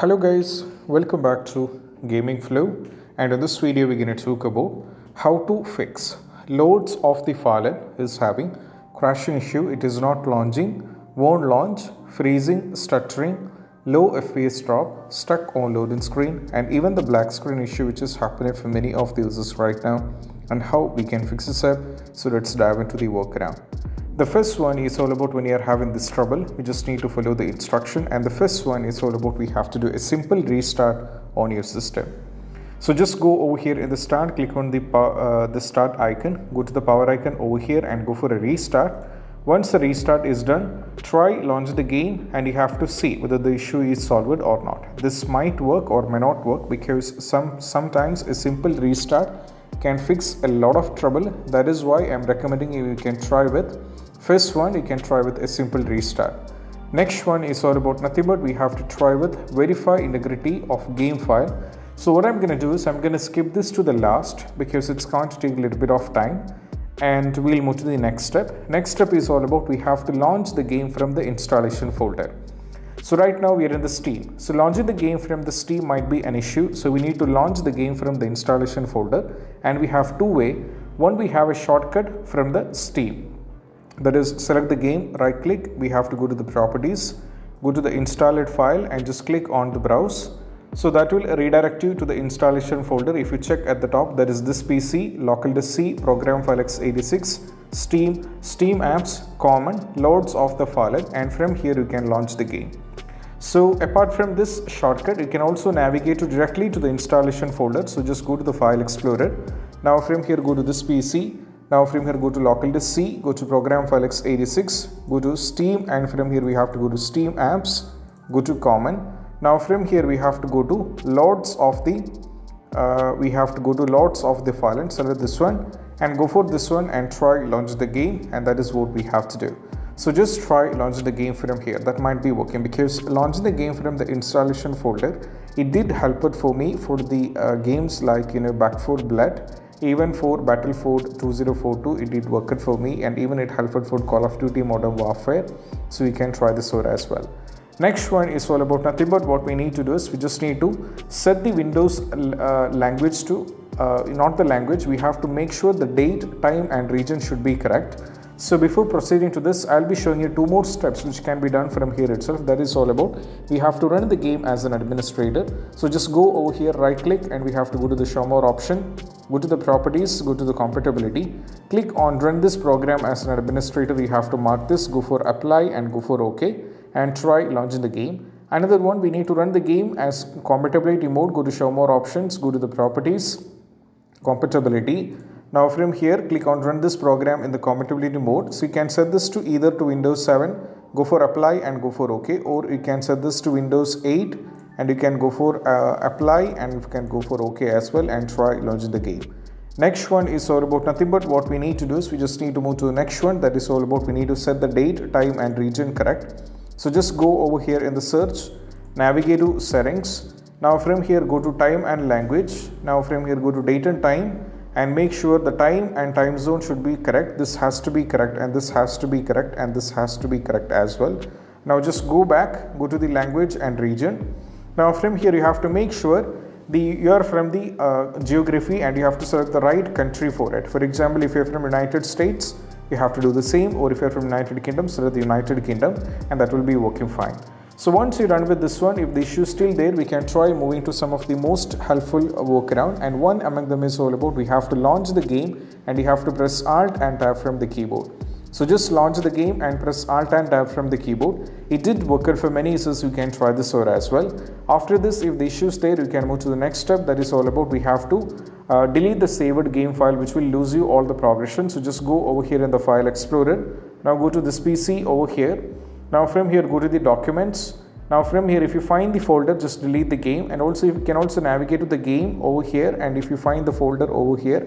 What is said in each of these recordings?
Hello guys, welcome back to Gaming Flaw and in this video we're going to talk about how to fix Lords of the Fallen is having crashing issue, it is not launching, won't launch, freezing, stuttering, low FPS drop, stuck on loading screen and even the black screen issue which is happening for many of the users right now and how we can fix this up. So let's dive into the workaround. The first one is all about when you are having this trouble, we just need to follow the instruction and the first one is all about we have to do a simple restart on your system. So just go over here in the start, click on the, uh, the start icon, go to the power icon over here and go for a restart. Once the restart is done, try launch the game and you have to see whether the issue is solved or not. This might work or may not work because some sometimes a simple restart can fix a lot of trouble. That is why I'm recommending you, you can try with First one you can try with a simple restart. Next one is all about nothing but we have to try with verify integrity of game file. So what I'm going to do is I'm going to skip this to the last because it's going to take a little bit of time and we'll move to the next step. Next step is all about we have to launch the game from the installation folder. So right now we are in the Steam. So launching the game from the Steam might be an issue. So we need to launch the game from the installation folder and we have two way. One we have a shortcut from the Steam that is select the game right click we have to go to the properties go to the installed file and just click on the browse. So that will redirect you to the installation folder. If you check at the top that is this pc local disk c program file x86 steam steam apps common loads of the file and from here you can launch the game. So apart from this shortcut you can also navigate directly to the installation folder. So just go to the file explorer. Now from here go to this pc now from here go to local disk C, go to program file x86, go to Steam and from here we have to go to Steam apps, go to common. Now from here we have to go to loads of the, uh, we have to go to loads of the file and select this one and go for this one and try launch the game and that is what we have to do. So just try launch the game from here. That might be working because launching the game from the installation folder, it did help it for me for the uh, games like you know Back 4 Blood even for Battlefield 2042 it did work for me and even it helped for Call of Duty Modern Warfare so you can try this out as well. Next one is all about nothing but what we need to do is we just need to set the Windows uh, language to uh, not the language we have to make sure the date time and region should be correct so before proceeding to this, I'll be showing you two more steps which can be done from here itself. That is all about we have to run the game as an administrator. So just go over here, right click and we have to go to the show more option. Go to the properties, go to the compatibility. Click on run this program as an administrator. We have to mark this, go for apply and go for OK and try launching the game. Another one, we need to run the game as compatibility mode. Go to show more options, go to the properties, compatibility now from here click on run this program in the compatibility mode. So you can set this to either to Windows 7, go for apply and go for OK or you can set this to Windows 8 and you can go for uh, apply and you can go for OK as well and try launching the game. Next one is all about nothing but what we need to do is we just need to move to the next one that is all about we need to set the date, time and region correct. So just go over here in the search, navigate to settings. Now from here go to time and language. Now from here go to date and time and make sure the time and time zone should be correct. This has to be correct and this has to be correct and this has to be correct as well. Now just go back go to the language and region. Now from here you have to make sure the you are from the uh, geography and you have to select the right country for it. For example if you're from united states you have to do the same or if you're from united kingdom select the united kingdom and that will be working fine so once you're done with this one, if the issue is still there, we can try moving to some of the most helpful workaround. And one among them is all about we have to launch the game and you have to press Alt and Tab from the keyboard. So just launch the game and press Alt and Tab from the keyboard. It did work for many users, you can try this out as well. After this, if the issue is there, you can move to the next step. That is all about we have to uh, delete the saved game file which will lose you all the progression. So just go over here in the file explorer. Now go to this PC over here now from here go to the documents. Now from here if you find the folder just delete the game and also you can also navigate to the game over here and if you find the folder over here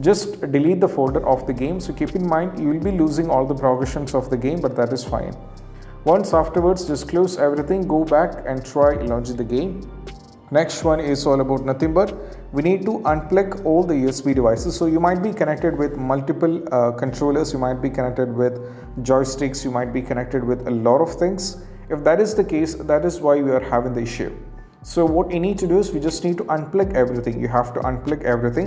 just delete the folder of the game. So keep in mind you will be losing all the progressions of the game but that is fine. Once afterwards just close everything go back and try launching the game. Next one is all about nothing but we need to unplug all the USB devices. So you might be connected with multiple uh, controllers, you might be connected with joysticks, you might be connected with a lot of things. If that is the case, that is why we are having the issue. so what you need to do is we just need to unplug everything you have to unplug everything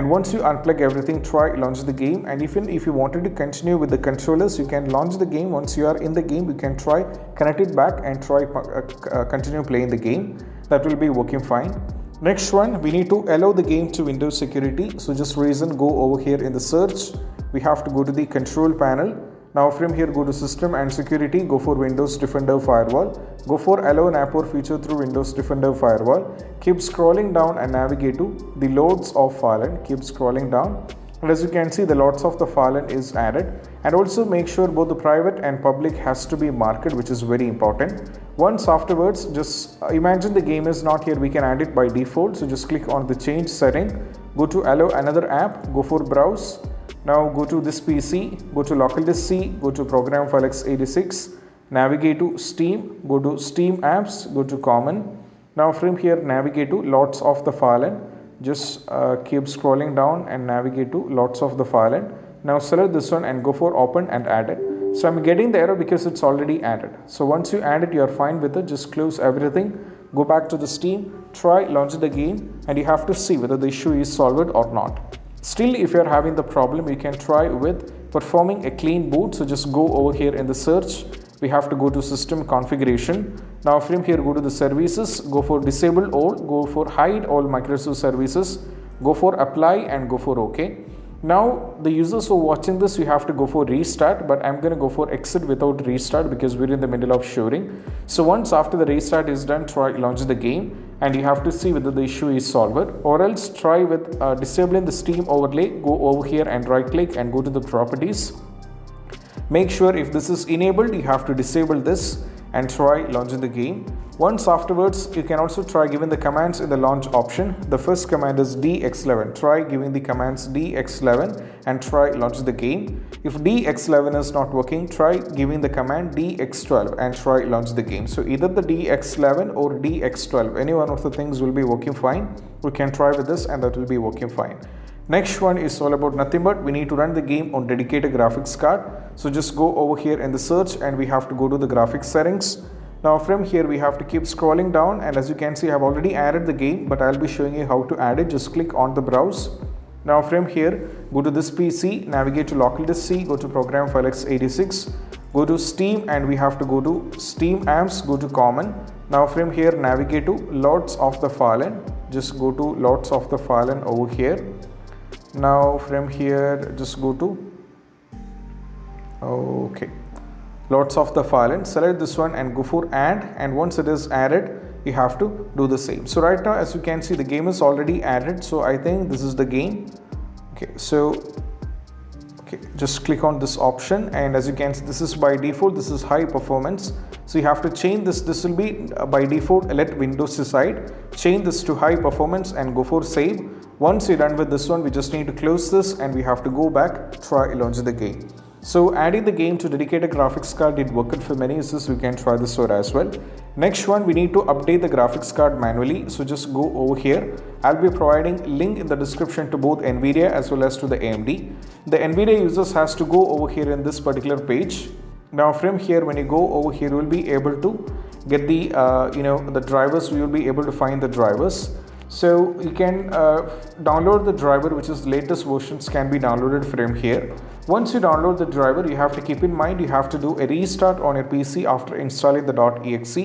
and once you unplug everything try launch the game and even if you wanted to continue with the controllers you can launch the game once you are in the game you can try connect it back and try uh, uh, continue playing the game that will be working fine. Next one we need to allow the game to windows security. So just reason go over here in the search. We have to go to the control panel. Now from here go to system and security, go for Windows Defender Firewall. Go for allow an app or feature through Windows Defender Firewall. Keep scrolling down and navigate to the loads of file and Keep scrolling down and as you can see the Lords of the Fallen is added. And also make sure both the private and public has to be marked which is very important. Once afterwards just uh, imagine the game is not here. We can add it by default. So just click on the change setting. Go to allow another app. Go for browse. Now go to this PC, go to local disk C, go to program file x86, navigate to Steam, go to Steam apps, go to common. Now from here navigate to lots of the file just uh, keep scrolling down and navigate to lots of the file And Now select this one and go for open and add it. So I'm getting the error because it's already added. So once you add it, you're fine with it. Just close everything. Go back to the Steam, try launch it again and you have to see whether the issue is solved or not. Still, if you're having the problem, you can try with performing a clean boot. So just go over here in the search. We have to go to system configuration. Now from here, go to the services, go for disable all, go for hide all Microsoft services, go for apply and go for OK. Now the users who are watching this, you have to go for restart, but I'm going to go for exit without restart because we're in the middle of showing. So once after the restart is done, try launch the game and you have to see whether the issue is solved or else try with uh, disabling the Steam overlay, go over here and right click and go to the properties. Make sure if this is enabled, you have to disable this and try launching the game. Once afterwards, you can also try giving the commands in the launch option. The first command is dx11. Try giving the commands dx11 and try launch the game. If dx11 is not working, try giving the command dx12 and try launch the game. So either the dx11 or dx12, any one of the things will be working fine. We can try with this and that will be working fine. Next one is all about nothing but we need to run the game on dedicated graphics card. So just go over here in the search and we have to go to the graphics settings now from here we have to keep scrolling down and as you can see I have already added the game but I'll be showing you how to add it. Just click on the browse. Now from here go to this PC, navigate to local disk C, go to program file x86, go to Steam and we have to go to Steam apps, go to common. Now from here navigate to lots of the file and just go to lots of the file and over here. Now from here just go to okay. Lots of the file and select this one and go for add. And once it is added you have to do the same. So right now as you can see the game is already added. So i think this is the game. Okay so okay just click on this option. And as you can see this is by default this is high performance. So you have to change this. This will be uh, by default let windows decide. Change this to high performance and go for save once you're done with this one we just need to close this and we have to go back try launch the game so adding the game to dedicated graphics card did work for many users. We can try this out as well. Next one, we need to update the graphics card manually. So just go over here. I'll be providing link in the description to both NVIDIA as well as to the AMD. The NVIDIA users has to go over here in this particular page. Now from here, when you go over here, you will be able to get the, uh, you know, the drivers. you will be able to find the drivers. So you can uh, download the driver which is latest versions can be downloaded from here. Once you download the driver you have to keep in mind you have to do a restart on your PC after installing the .exe.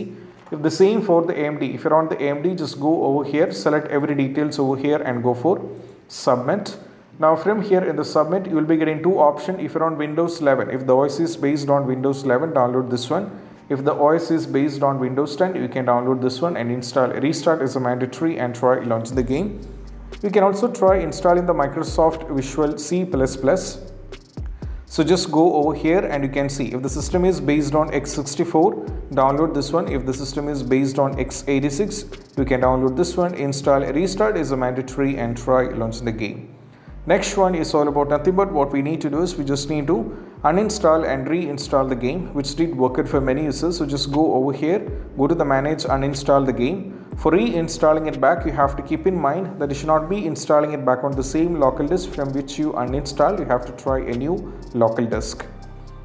If the same for the AMD, if you're on the AMD just go over here, select every details over here and go for submit. Now from here in the submit you will be getting two options if you're on Windows 11. If the OS is based on Windows 11 download this one if the OS is based on Windows 10, you can download this one and install. Restart is a mandatory and try launch the game. You can also try installing the Microsoft Visual C++. So just go over here and you can see if the system is based on x64, download this one. If the system is based on x86, you can download this one, install. Restart is a mandatory and try launch the game. Next one is all about nothing but what we need to do is we just need to uninstall and reinstall the game which did work it for many users. So just go over here go to the manage uninstall the game. For reinstalling it back you have to keep in mind that you should not be installing it back on the same local disk from which you uninstall you have to try a new local disk.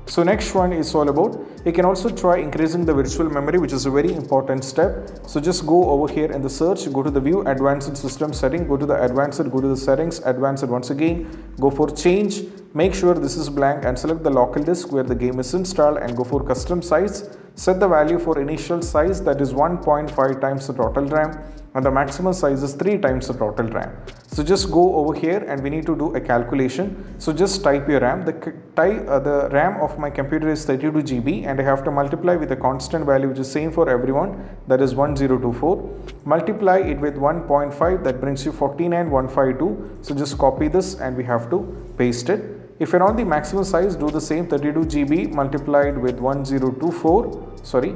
So next one is all about, you can also try increasing the virtual memory which is a very important step. So just go over here in the search, go to the view advanced system setting, go to the advanced, go to the settings, advanced once again, go for change, make sure this is blank and select the local disk where the game is installed and go for custom size. Set the value for initial size that is 1.5 times the total RAM and the maximum size is 3 times the total RAM. So just go over here and we need to do a calculation. So just type your RAM. The, type, uh, the RAM of my computer is 32 GB and I have to multiply with a constant value which is same for everyone that is 1024. Multiply it with 1.5 that brings you 49152. So just copy this and we have to paste it. If you're on the maximum size do the same 32 GB multiplied with 1024 sorry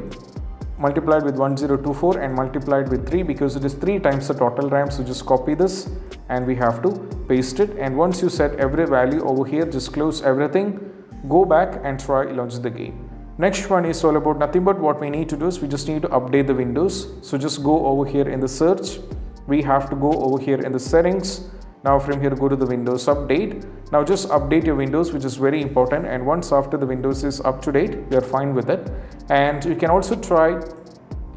multiplied with 1024 and multiplied with 3 because it is 3 times the total RAM so just copy this and we have to paste it. And once you set every value over here just close everything go back and try launch the game. Next one is all about nothing but what we need to do is we just need to update the windows. So just go over here in the search. We have to go over here in the settings now from here go to the windows update. Now just update your windows which is very important. And once after the windows is up to date you're fine with it. And you can also try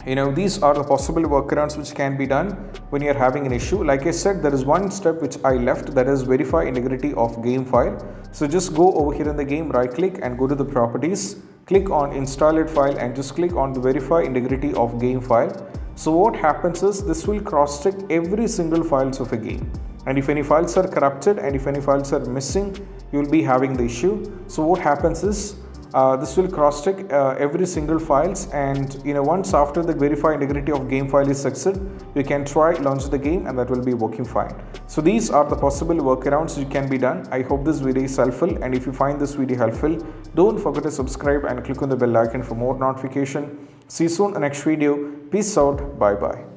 you know these are the possible workarounds which can be done when you're having an issue. Like i said there is one step which i left that is verify integrity of game file. So just go over here in the game right click and go to the properties. Click on install it file and just click on the verify integrity of game file. So what happens is this will cross check every single files of a game and if any files are corrupted and if any files are missing you will be having the issue. So what happens is uh, this will cross check uh, every single files. And you know once after the verify integrity of game file is succeed you can try launch the game and that will be working fine. So these are the possible workarounds you can be done. I hope this video is helpful. And if you find this video helpful don't forget to subscribe and click on the bell icon for more notification. See you soon in the next video. Peace out. Bye bye